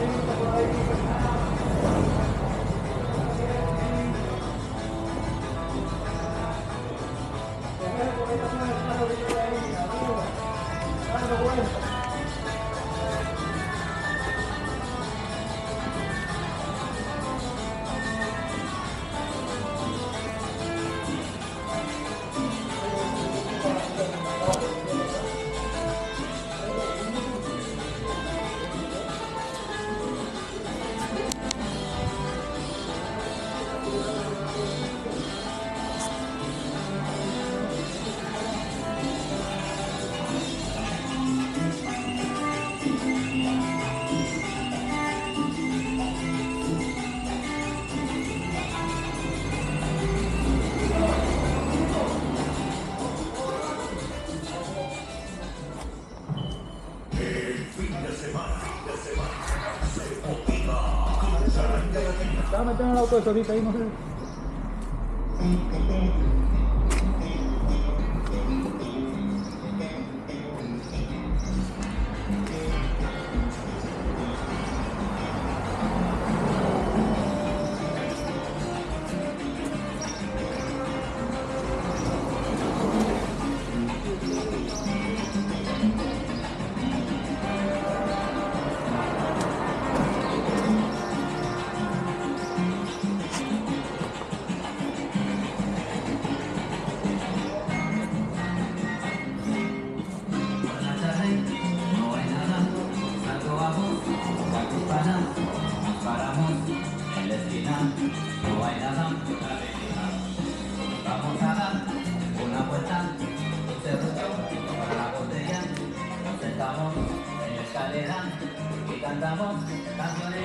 Amen. Van a meter en el auto de solita ahí, no sé. En la esquina, no hay nada, Vamos a dar una vuelta, un cerrucho para la botella. Nos sentamos en la escalera y cantamos canciones.